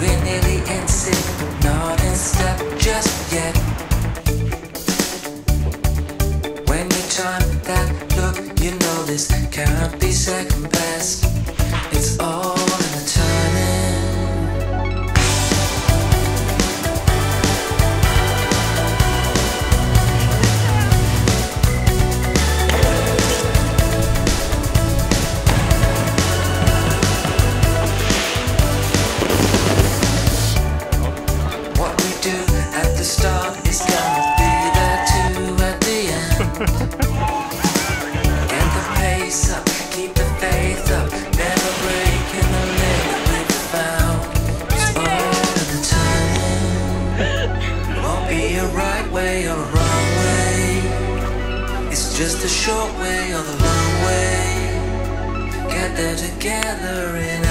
We're nearly in sync, not in step just yet. When you time that look, you know this can't be second best. way or the wrong way. It's just a short way or the long way. Get there together in